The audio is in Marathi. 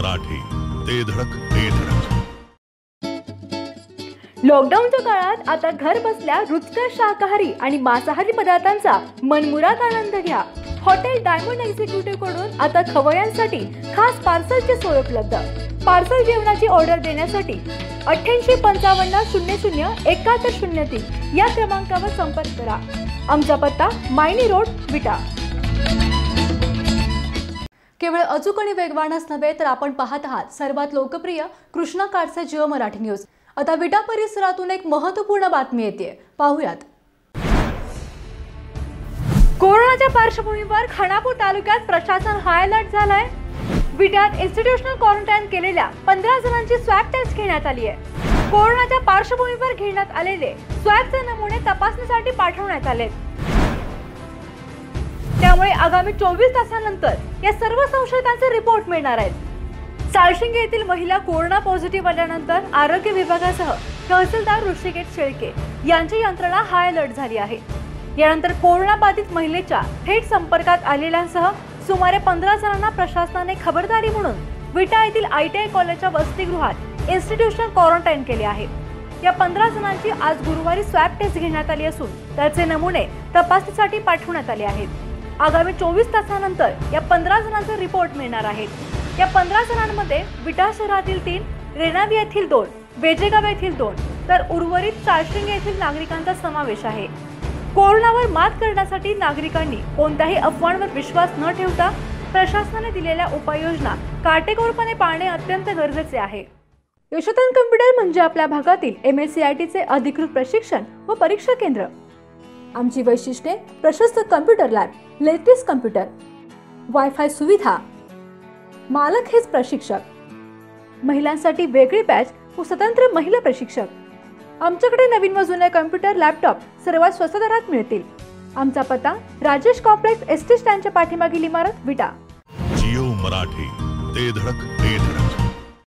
मराठी ते धडक ते धडक. लॉकडाऊनच्या काळात आता घर बसल्या रुचकर शाकाहारी आणि मांसाहारी पदार्थांचा मनमुराद आनंद घ्या. हॉटेल डायमंड एक्झिक्युटिव्हकडून आता खवयांसाठी खास पार्सलची सोय उपलब्ध. पार्सल जेवणाची ऑर्डर देण्यासाठी अठ्ठ्याऐंशी पंचावन्न शून्य शून्य एकाहत्तर शून्य तीन या क्रमांकावर संपर्क करा. आमचा पत्ता मायनी रोड विटा. केवळ अचूक आणि वेगवानच नव्हे तर आपण पाहत आहात सर्वात लोकप्रिय कृष्णा काडसे जिओ मराठी न्यूज. आता विटा परिसरातून एक महत्त्वपूर्ण बातमी येते. पाहूयात. कोरोनाच्या पार्श्वभूमीवर खानापूर तालुक्यात प्रशासन हाय अलर्ट झालाय. विटात इन्स्टिट्यूशनल क्वारंटाईन केलेल्या पंधरा जणांची स्वॅब टेस्ट घेण्यात आली आहे. कोरोनाच्या पार्श्वभूमीवर घेण्यात आलेले स्वॅबचे नमुने तपासणीसाठी पाठवण्यात आले त्यामुळे आगामी चोवीस तासानंतर या सर्व संशयितांचे रिपोर्ट मिळणार आहेत. साळशिंगे येथील महिला कोरोना पॉझिटिव्ह आल्यानंतर आरोग्य विभागासह तहसीलदार ऋषिकेश शेळके यांची यंत्रणा हाय अलर्ट झाली आहे. यानंतर कोरोना बाधित महिलेच्या थेट संपर्कात आलेल्यांसह सुमारे पंधरा जणांना प्रशासनाने खबरदारी म्हणून विटा येथील आय टी आय कॉलेजच्या वसतिगृहात इन्स्टिट्यूशनल क्वारंटाईन केले आहे. या पंधरा जणांची आज गुरुवारी स्वॅब टेस्ट घेण्यात आली असून त्याचे नमुने तपासणीसाठी पाठवण्यात आले आहेत. आगामी चोवीस तासानंतर या पंधरा जणांचे रिपोर्ट मिळणार आहेत या पंधरा जणांमध्ये विटा शहरातील तीन रेणावी येथील दोन बेजेगाव येथील दोन तर उर्वरित चारशिंग येथील नागरिकांचा समावेश आहे. कोरोनावर मात करण्यासाठी नागरिकांनी कोणत्याही अफवांवर विश्वास न ठेवता प्रशासनाने दिलेल्या उपाययोजना काटेकोरपणे पाळणे अत्यंत गरजेचे आहे. यशोधन कम्प्युटर म्हणजे आपल्या भागातील एम एस सी आय टीचे अधिकृत प्रशिक्षण व परीक्षा केंद्र. आमची वैशिष्ट्ये प्रशस्त computer lab latest computer wifi सुविधा मालक हेच प्रशिक्षक. महिलांसाठी वेगळी बॅच व स्वतंत्र महिला प्रशिक्षक. आमच्याकडे नवीन व जुने कम्प्युटर लॅपटॉप सर्वात स्वस्त दरात मिळतील. आमचा पत्ता राजेश कॉम्प्लेक्स एस टी स्टँडच्या पाठीमागील इमारत विटा. जिओ मराठी ते धडक ते धडक.